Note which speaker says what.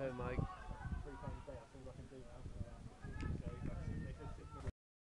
Speaker 1: Hey, Mike.